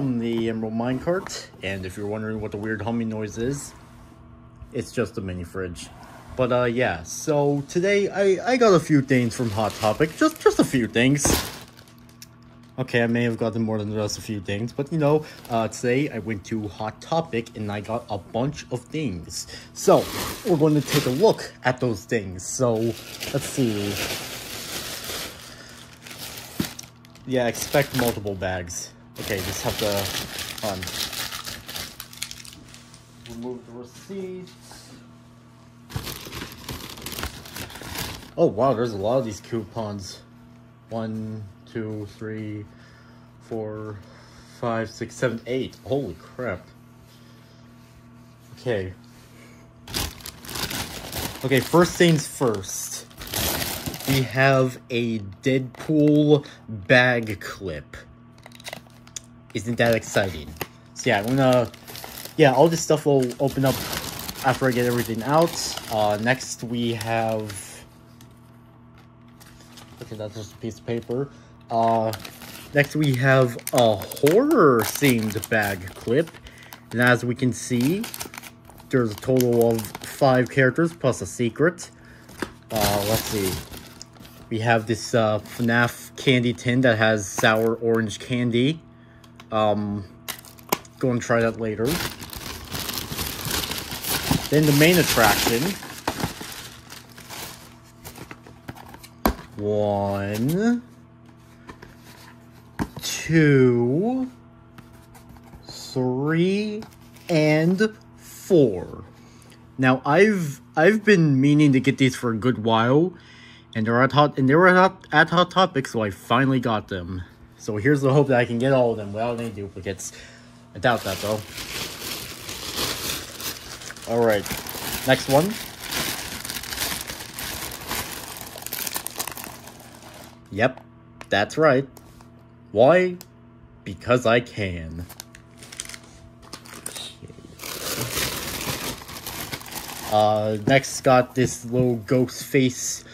from the Emerald Minecart, and if you're wondering what the weird humming noise is, it's just a mini fridge. But uh, yeah, so today I, I got a few things from Hot Topic, just, just a few things. Okay, I may have gotten more than just a few things, but you know, uh, today I went to Hot Topic and I got a bunch of things. So, we're going to take a look at those things. So, let's see. Yeah, expect multiple bags. Okay, just have to um, remove the receipts. Oh wow, there's a lot of these coupons. One, two, three, four, five, six, seven, eight. Holy crap. Okay. Okay, first things first we have a Deadpool bag clip. Isn't that exciting? So yeah, I'm gonna, yeah, all this stuff will open up after I get everything out. Uh, next we have, okay, that's just a piece of paper. Uh, next we have a horror themed bag clip. And as we can see, there's a total of five characters plus a secret. Uh, let's see. We have this uh, FNAF candy tin that has sour orange candy. Um, go and try that later. Then the main attraction. One, two, three, and four. Now I've I've been meaning to get these for a good while, and they're at hot and they were at, hot, at hot topics, so I finally got them. So here's the hope that I can get all of them without any duplicates. I doubt that though. Alright, next one. Yep, that's right. Why? Because I can. Uh, next got this little ghost face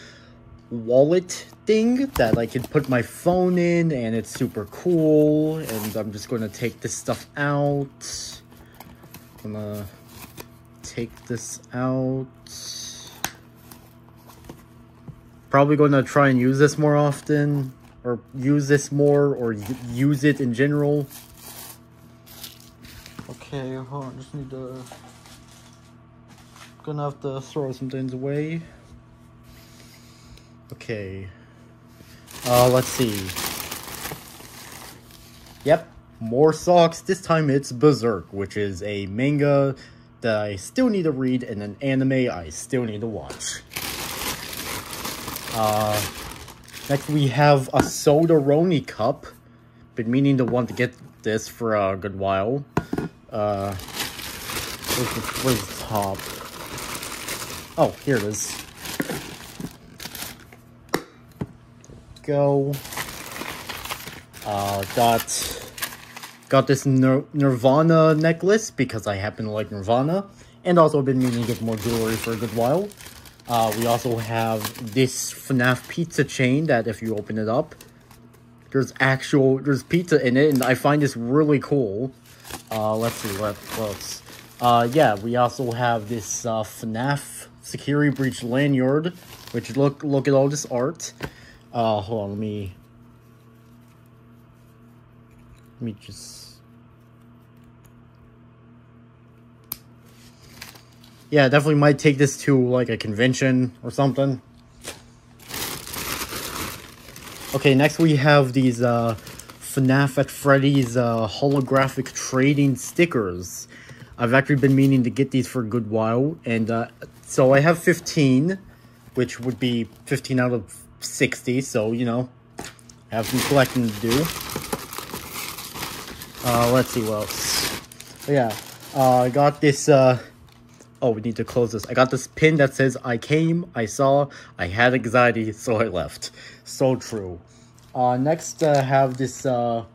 wallet thing that I can put my phone in and it's super cool and I'm just going to take this stuff out. I'm gonna take this out. Probably going to try and use this more often or use this more or use it in general. Okay, hold on, just need to gonna have to throw some things away. Okay. Uh, let's see. Yep, more socks. This time it's Berserk, which is a manga that I still need to read and an anime I still need to watch. Uh, next we have a Sodaroni cup. Been meaning to want to get this for a good while. Uh, where's the, where's the top? Oh, here it is. Go. Uh, got got this Nir Nirvana necklace because I happen to like Nirvana, and also been meaning to get more jewelry for a good while. Uh, we also have this FNAF pizza chain that if you open it up, there's actual, there's pizza in it, and I find this really cool. Uh, let's see, what else? Uh, yeah, we also have this, uh, FNAF security breach lanyard, which look, look at all this art. Uh, hold on, let me... Let me just... Yeah, definitely might take this to, like, a convention or something. Okay, next we have these, uh, FNAF at Freddy's, uh, holographic trading stickers. I've actually been meaning to get these for a good while, and, uh, so I have 15, which would be 15 out of 60, so, you know, have some collecting to do. Uh, let's see what else. But yeah, uh, I got this, uh, Oh, we need to close this. I got this pin that says, I came, I saw, I had anxiety, so I left. So true. Uh, next, uh, have this, uh...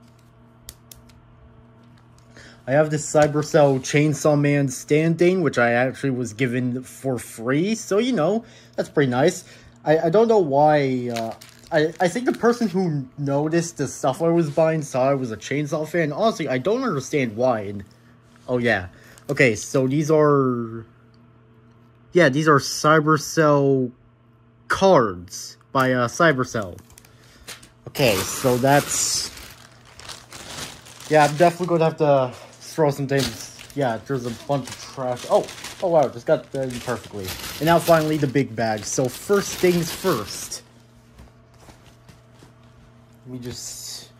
I have this Cybercell Chainsaw Man standing, which I actually was given for free. So, you know, that's pretty nice. I, I don't know why, uh... I, I think the person who noticed the stuff I was buying saw I was a Chainsaw fan. Honestly, I don't understand why. And, oh, yeah. Okay, so these are... Yeah, these are Cybercell cards by uh, Cybercell. Okay, so that's... Yeah, I'm definitely going to have to throw some things. Yeah, there's a bunch of trash. Oh, oh wow, just got that perfectly. And now finally the big bag. So first things first. Let me just...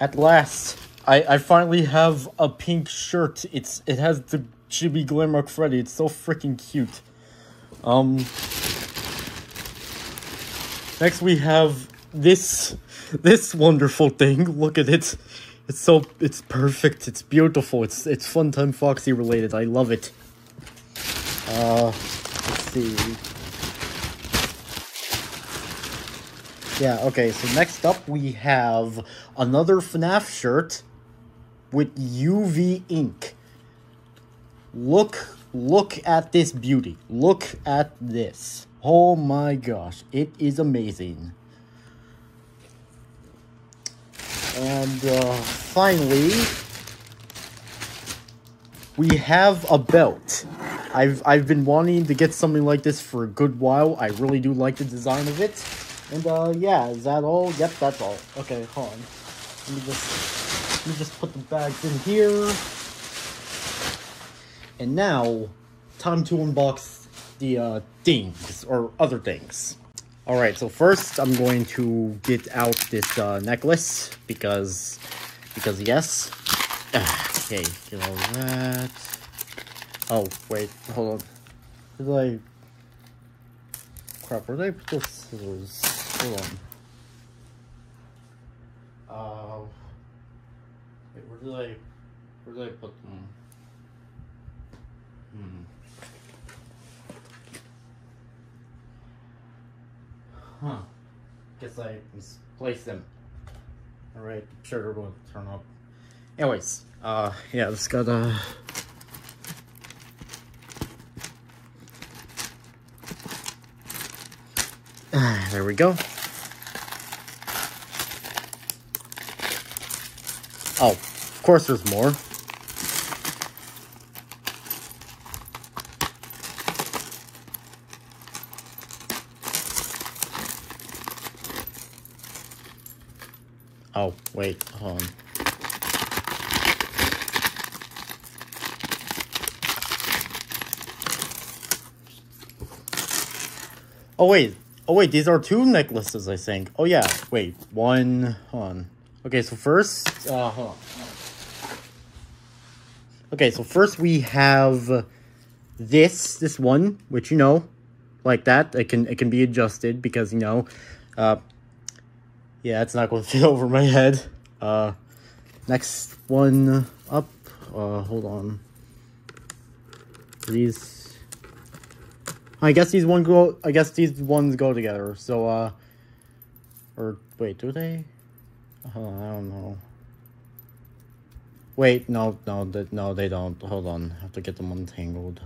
At last, I, I finally have a pink shirt. It's It has the Chibi Glamrock Freddy. It's so freaking cute. Um... Next we have this this wonderful thing. Look at it. It's so it's perfect. It's beautiful. It's it's Funtime Foxy related. I love it. Uh let's see. Yeah, okay, so next up we have another FNAF shirt with UV ink. Look look at this beauty. Look at this. Oh my gosh, it is amazing. And uh, finally, we have a belt. I've I've been wanting to get something like this for a good while. I really do like the design of it. And uh, yeah, is that all? Yep, that's all. Okay, hold on. Let me just let me just put the bags in here. And now, time to unbox the uh, things or other things. Alright, so first I'm going to get out this uh, necklace because, because yes. okay, get all that. Oh, wait, hold on. Did I... Crap, where did I put those scissors? Hold on. Uh... Wait, where did I... Where did I put them? Hmm. Huh. Guess I misplaced them. Alright, sure to turn up. Anyways, uh, yeah, just gotta... Ah, there we go. Oh, of course there's more. Oh, wait, hold on. Oh, wait. Oh, wait, these are two necklaces, I think. Oh, yeah. Wait, one... Hold on. Okay, so first... Uh, hold on. Okay, so first we have this, this one, which, you know, like that. It can, it can be adjusted because, you know, uh, yeah, it's not going to fit over my head. Uh, next one up. Uh, hold on. These. I guess these one go. I guess these ones go together. So, uh, or wait, do they? Oh, I don't know. Wait, no, no, they, no, they don't. Hold on, I have to get them untangled.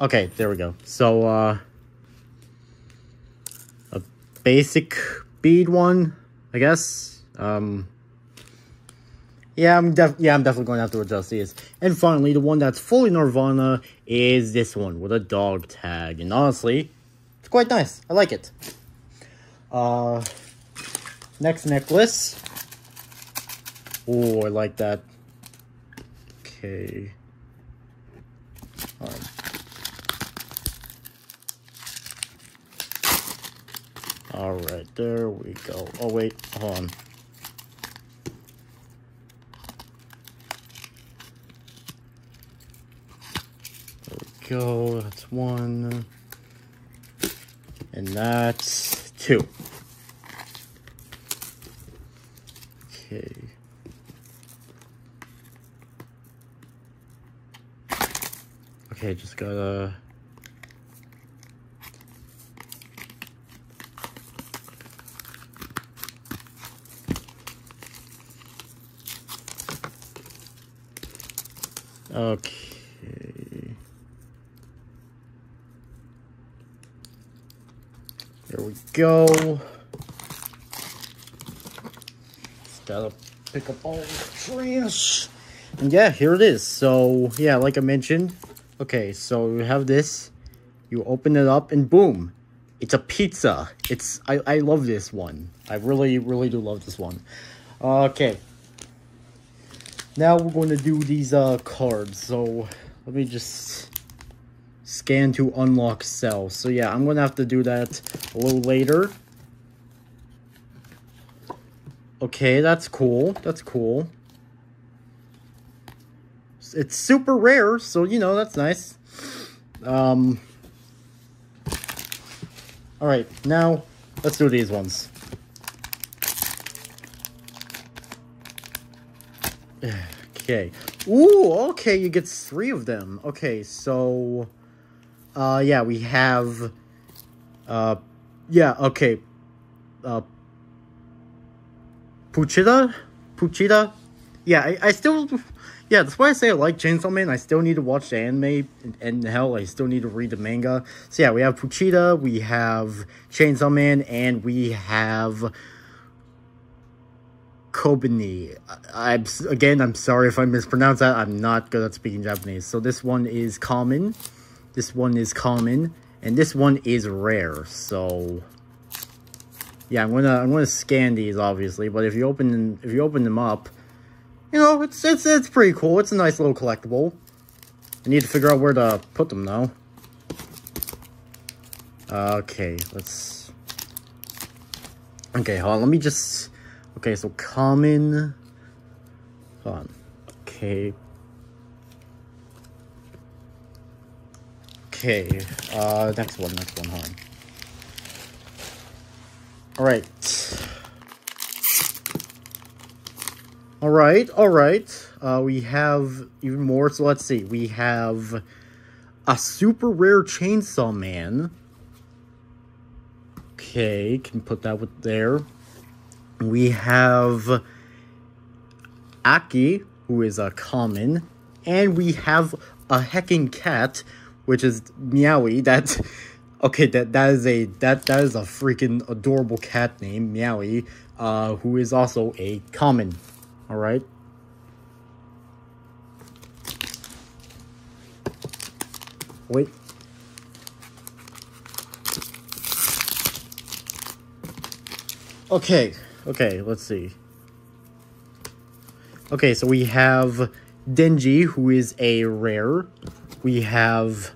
Okay, there we go. So, uh, a basic bead one, I guess. Um, yeah, I'm def yeah, I'm definitely going to have to adjust these. And finally, the one that's fully Nirvana is this one with a dog tag. And honestly, it's quite nice. I like it. Uh, next necklace. Oh, I like that. Okay. Alright. Alright, there we go. Oh, wait, hold on. go. That's one. And that's two. Okay. Okay, just gotta... Okay. We go. Just gotta pick up all the trash. And yeah, here it is. So, yeah, like I mentioned, okay, so you have this, you open it up, and boom, it's a pizza. It's, I, I love this one. I really, really do love this one. Okay. Now we're going to do these uh, cards. So, let me just scan to unlock cell. So yeah, I'm going to have to do that a little later. Okay, that's cool. That's cool. It's super rare, so, you know, that's nice. Um, Alright, now, let's do these ones. Okay. Ooh, okay, you get three of them. Okay, so... Uh, yeah, we have... Uh, yeah, okay. Uh, Puchita? Puchita? Yeah, I, I still... Yeah, that's why I say I like Chainsaw Man. I still need to watch the anime, and, and hell, I still need to read the manga. So yeah, we have Puchita, we have Chainsaw Man, and we have Kobani. I, am again, I'm sorry if I mispronounce that. I'm not good at speaking Japanese. So this one is common, this one is common, and this one is rare. So yeah, I'm gonna I'm gonna scan these obviously. But if you open them, if you open them up, you know, it's, it's, it's pretty cool. It's a nice little collectible. I need to figure out where to put them, though. Okay, let's... Okay, hold on. Let me just... Okay, so common... Hold on. Okay. Okay, uh, next one, next one, hold. Alright. All right, all right. Uh, we have even more. So let's see. We have a super rare Chainsaw Man. Okay, can put that with there. We have Aki, who is a common, and we have a hecking cat, which is Meowy. That's okay, that that is a that that is a freaking adorable cat name, Meowy, uh, who is also a common. All right. Wait. Okay, okay, let's see. Okay, so we have Denji, who is a rare. We have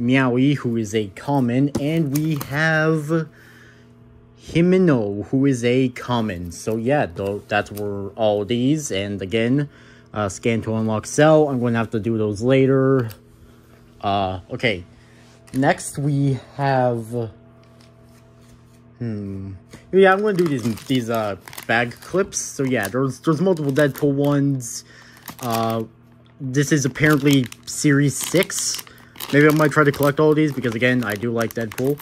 Meowy, who is a common. And we have Himeno, who is a common. So yeah, that's where all these. And again, uh, scan to unlock cell. I'm going to have to do those later. Uh, okay. Next we have... Hmm. Yeah, I'm to do these these uh, bag clips. So yeah, there's, there's multiple Deadpool ones. Uh, this is apparently Series 6. Maybe I might try to collect all these because, again, I do like Deadpool.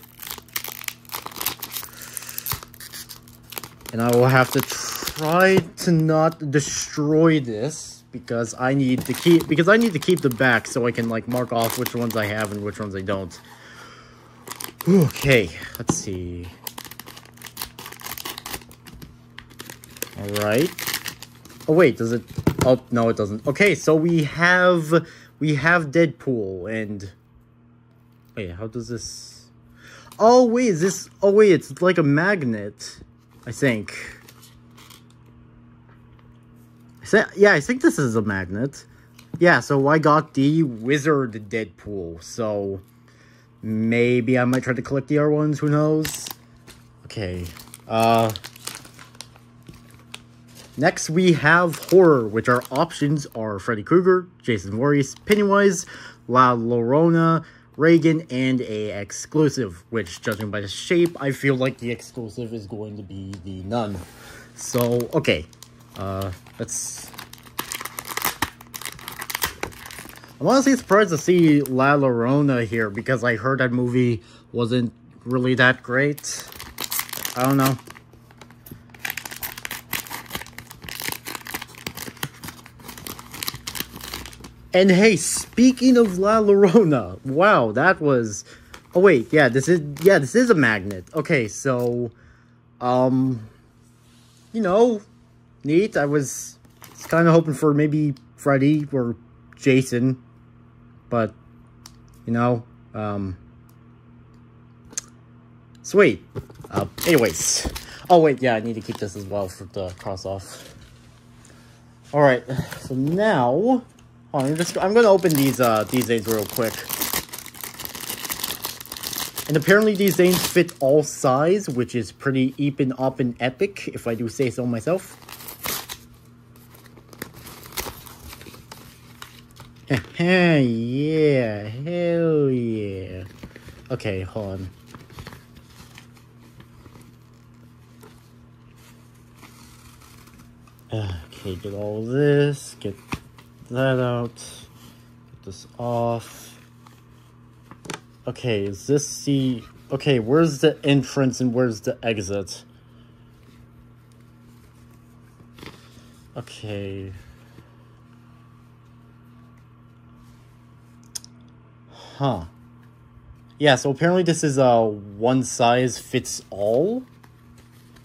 And I will have to try to not destroy this because I need to keep because I need to keep the back so I can like mark off which ones I have and which ones I don't. Okay, let's see. Alright. Oh wait, does it Oh no it doesn't. Okay, so we have we have Deadpool and Wait, how does this Oh wait, is this oh wait, it's like a magnet. I think. yeah, I think this is a magnet. Yeah, so I got the Wizard Deadpool, so maybe I might try to collect the other ones, who knows? Okay, uh... Next, we have Horror, which our options are Freddy Krueger, Jason Voorhees, Pennywise, La Llorona, Regan, and a exclusive, which, judging by the shape, I feel like the exclusive is going to be the Nun. So, okay. Uh, let's... I'm honestly surprised to see La Llorona here because I heard that movie wasn't really that great. I don't know. And hey, speaking of La Llorona, wow, that was... Oh wait, yeah, this is yeah, this is a magnet. Okay, so um you know, neat. I was, kind of hoping for maybe Freddy or Jason, but you know, um sweet. Uh anyways. Oh wait, yeah, I need to keep this as well for the cross off. Alright, so now Oh, I'm just I'm gonna open these uh these Zanes real quick. And apparently these Zanes fit all size, which is pretty eepin' up and epic, if I do say so myself. yeah, hell yeah. Okay, hold on. Okay, get all this, get that out. Get this off. Okay, is this the... Okay, where's the entrance and where's the exit? Okay. Huh. Yeah, so apparently this is a one size fits all.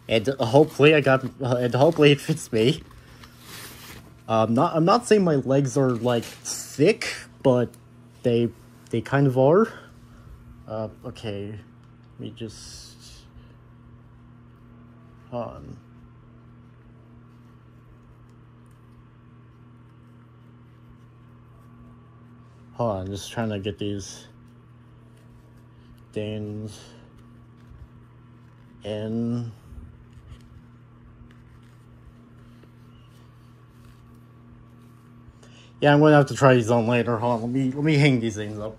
And hopefully I got... And hopefully it fits me. Um, not I'm not saying my legs are like thick, but they they kind of are. Uh, okay, let me just on. Hold on, just trying to get these things in. Yeah, I'm gonna have to try these on later. Hold on, let me let me hang these things up.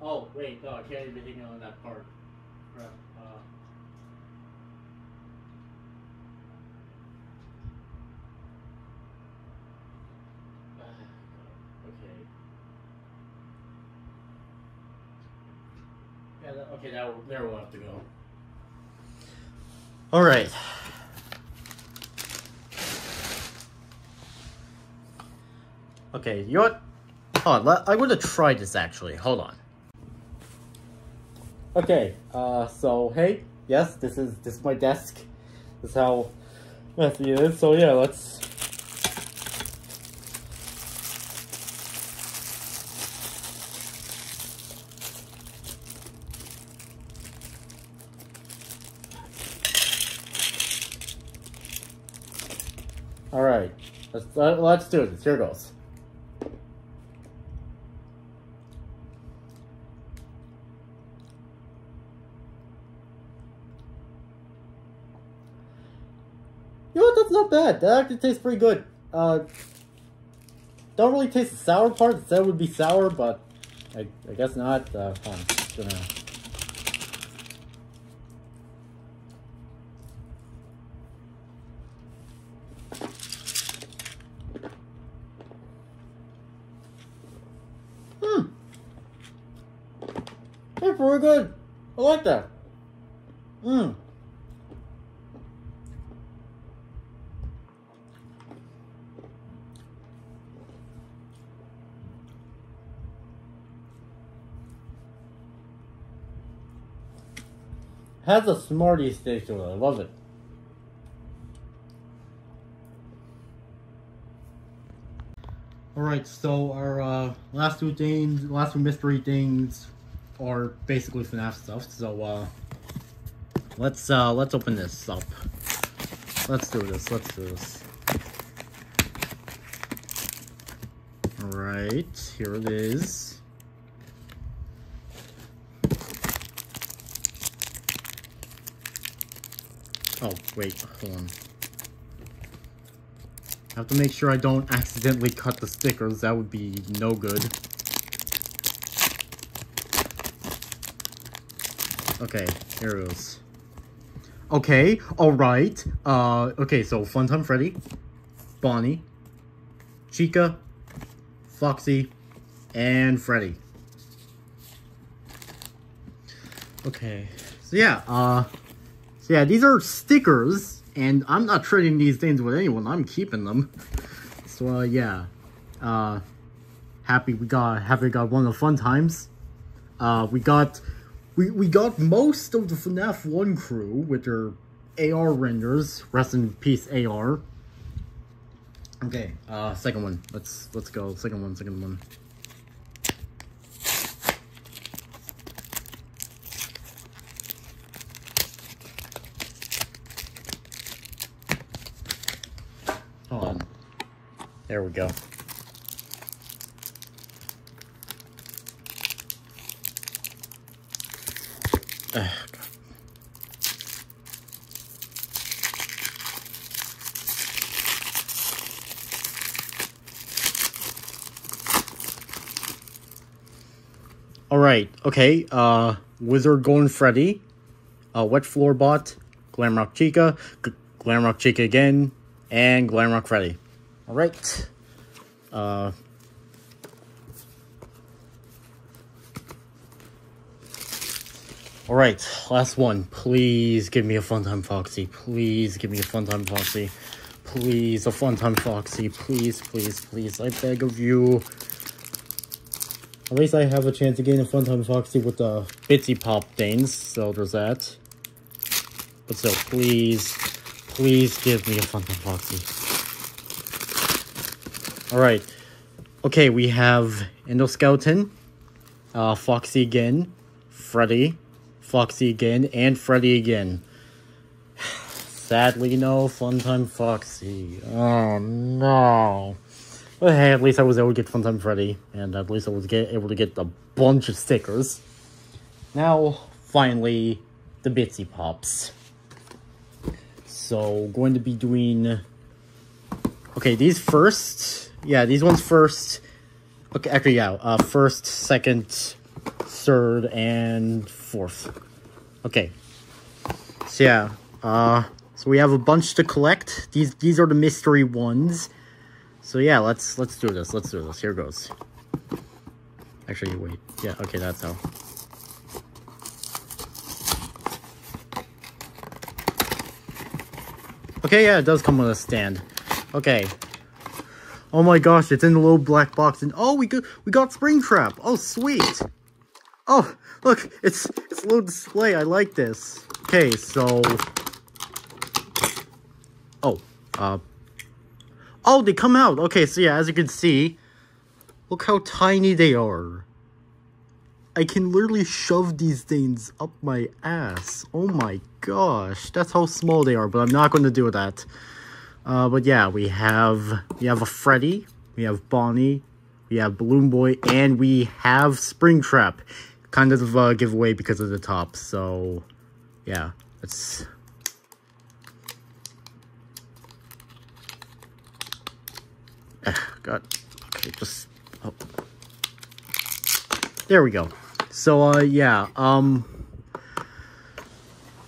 Oh wait, no, I can't even hang on that part. Uh... Okay. Yeah, okay, now there we'll have to go. All right. Okay, you know what? Hold on, I'm gonna try this actually. Hold on. Okay, uh, so hey, yes, this is this is my desk. This is how messy it is. So yeah, let's. All right, let's uh, let's do this. Here goes. That actually tastes pretty good. Uh, don't really taste the sour part. That said it would be sour, but I, I guess not. Uh. Gonna... Hmm. They're pretty good. I like that. Has a Smarties taste to it. I love it. Alright, so our uh, last two things, last two mystery things are basically FNAF stuff. So uh, let's uh, let's open this up. Let's do this. Let's do this. Alright, here it is. Oh, wait, hold on. I have to make sure I don't accidentally cut the stickers. That would be no good. Okay, here it is. Okay, alright. Uh, okay, so Funtime Freddy. Bonnie, Chica, Foxy, and Freddy. Okay, so yeah, uh, so yeah, these are stickers, and I'm not trading these things with anyone. I'm keeping them. So uh, yeah, uh, happy we got happy got one of the fun times. Uh, we got we we got most of the FNAF one crew with their AR renders. Rest in peace, AR. Okay, uh, second one. Let's let's go. Second one. Second one. Hold on. There we go. Ugh, Alright, okay, uh, Wizard Golden Freddy, uh, Wet Floor Bot, Glamrock Chica, G Glamrock Chica again, and Glamrock Freddy. Alright, uh, Alright, last one. Please give me a fun time, Foxy. Please give me a fun time, Foxy. Please, a fun time, Foxy. Please, please, please. I beg of you. At least I have a chance to gain a fun time, Foxy with the Bitty Pop things, so there's that. But still, please, please give me a fun time, Foxy. Alright. Okay, we have Endoskeleton, uh, Foxy again, Freddy, Foxy again, and Freddy again. Sadly, no Funtime Foxy. Oh, no. But hey, at least I was able to get Funtime Freddy, and at least I was get, able to get a bunch of stickers. Now, finally, the Bitty Pops. So, going to be doing... Okay, these first. Yeah, these ones first. Okay, actually, yeah. Uh, first, second, third, and fourth. Okay. So, yeah. Uh, so we have a bunch to collect. These these are the mystery ones. So yeah, let's let's do this. Let's do this. Here goes. Actually, wait. Yeah, okay, that's how. Okay, yeah, it does come with a stand. Okay. Oh my gosh, it's in the little black box, and oh, we got we got Springtrap. Oh, sweet. Oh, look, it's it's a little display. I like this. Okay, so. Oh, uh. Oh, they come out. Okay, so yeah, as you can see, look how tiny they are. I can literally shove these things up my ass. Oh my gosh, that's how small they are, but I'm not going to do that. Uh, but yeah, we have we have a Freddy, we have Bonnie, we have Balloon Boy, and we have Springtrap. Kind of a giveaway because of the top, so yeah, let's... God, okay, just... Oh. There we go. So, uh, yeah, um...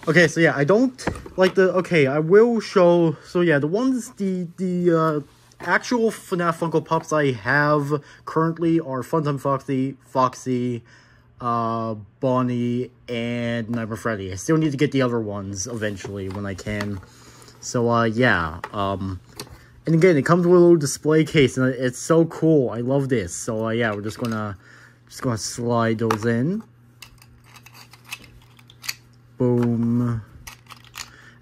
Okay, so yeah, I don't like the... Okay, I will show... So yeah, the ones, the, the, uh, actual FNAF Funko Pops I have currently are Funtime Foxy, Foxy, uh, Bonnie, and Nightmare Freddy. I still need to get the other ones eventually when I can. So, uh, yeah, um... And again, it comes with a little display case, and it's so cool. I love this. So, uh, yeah, we're just gonna... Just gonna slide those in. Boom.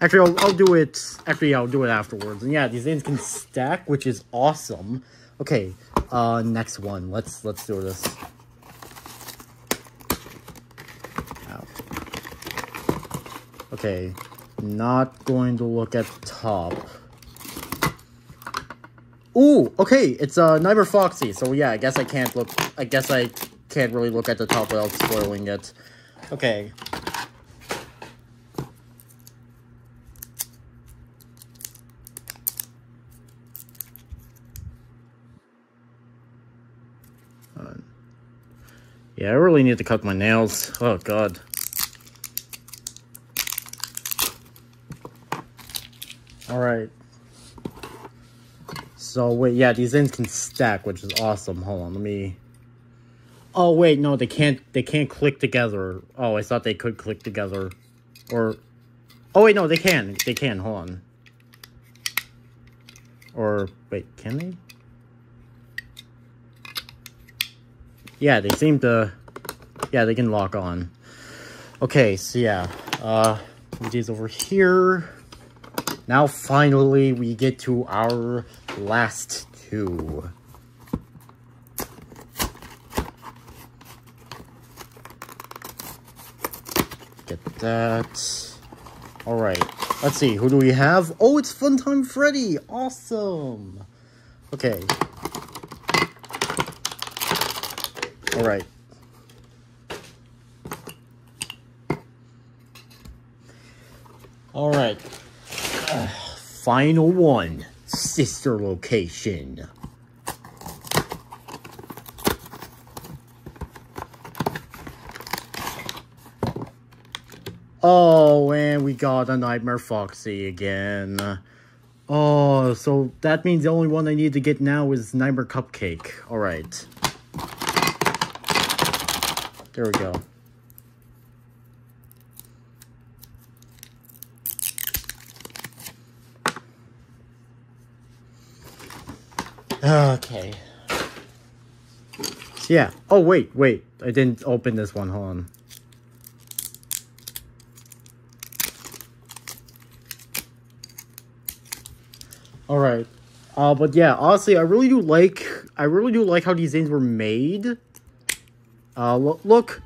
Actually, I'll, I'll do it... Actually, I'll do it afterwards. And yeah, these things can stack, which is awesome. Okay, uh, next one. Let's, let's do this. Ow. Okay, not going to look at top. Ooh, okay, it's uh, Nightmare Foxy. So yeah, I guess I can't look... I guess I can't really look at the top without spoiling it. Okay. Yeah, I really need to cut my nails. Oh, God. Alright. So wait, yeah, these ends can stack, which is awesome. Hold on, let me. Oh wait, no, they can't. They can't click together. Oh, I thought they could click together, or. Oh wait, no, they can. They can. Hold on. Or wait, can they? Yeah, they seem to. Yeah, they can lock on. Okay, so yeah, uh, these over here. Now finally we get to our last two. Get that. Alright, let's see, who do we have? Oh, it's Funtime Freddy! Awesome! Okay. Alright. Alright. Uh, final one. Sister location. Oh, and we got a Nightmare Foxy again. Oh, so that means the only one I need to get now is Nightmare Cupcake. Alright. There we go. Okay. So yeah. Oh, wait, wait. I didn't open this one. Hold on. All right. Uh, but yeah, honestly, I really do like, I really do like how these things were made. Uh, look, look.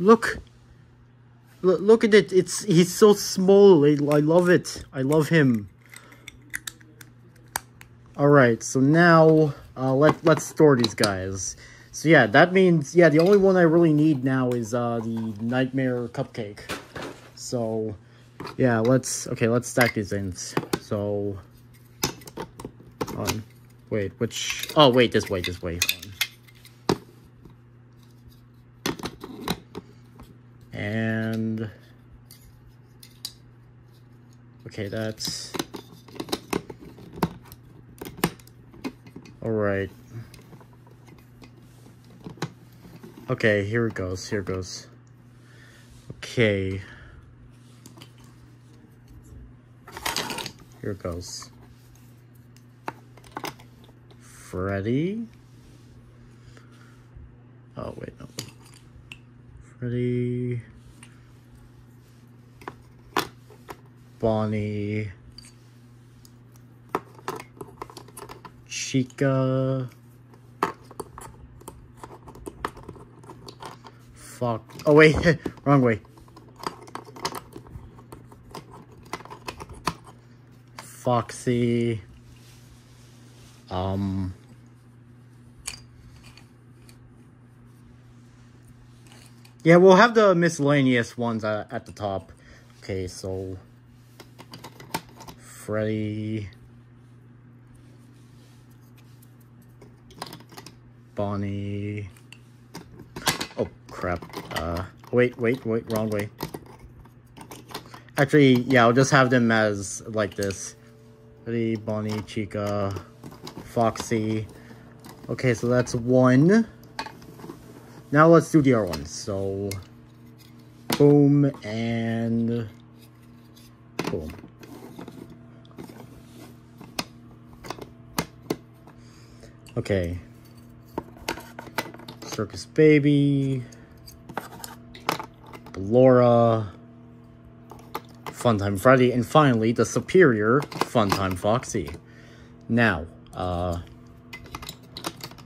Look. At it. It's, he's so small. I, I love it. I love him. Alright, so now, uh, let, let's store these guys. So yeah, that means, yeah, the only one I really need now is, uh, the Nightmare Cupcake. So, yeah, let's, okay, let's stack these in. So, on, wait, which, oh, wait, this way, this way. And, okay, that's, Alright. Okay, here it goes, here it goes. Okay. Here it goes. Freddy. Oh, wait, no. Freddy. Bonnie. Chica. Fuck. Oh, wait. Wrong way. Foxy. Um. Yeah, we'll have the miscellaneous ones at, at the top. Okay, so... Freddy... Bonnie. Oh, crap. Uh, wait, wait, wait, wrong way. Actually, yeah, I'll just have them as like this. Betty, Bonnie, Chica, Foxy. Okay, so that's one. Now let's do the other one. So, boom and boom. Okay, Circus Baby, Ballora, Funtime Freddy, and finally the superior Funtime Foxy. Now, uh,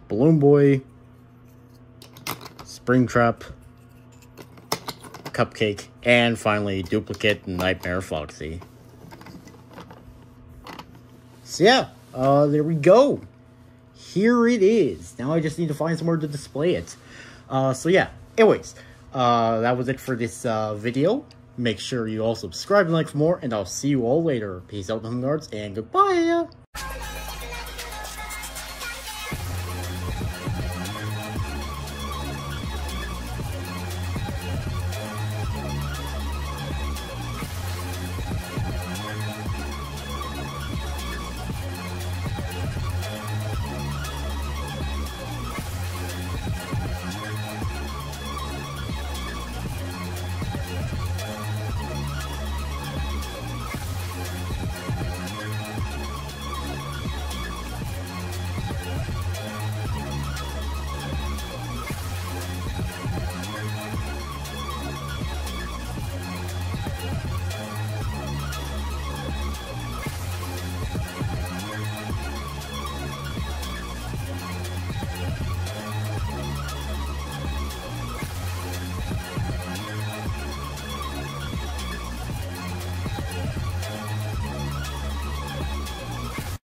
Balloon Boy, Springtrap, Cupcake, and finally Duplicate Nightmare Foxy. So yeah, uh, there we go here it is. Now I just need to find somewhere to display it. Uh, so yeah, anyways, uh, that was it for this uh, video. Make sure you all subscribe and like for more, and I'll see you all later. Peace out, Home Guards, and goodbye!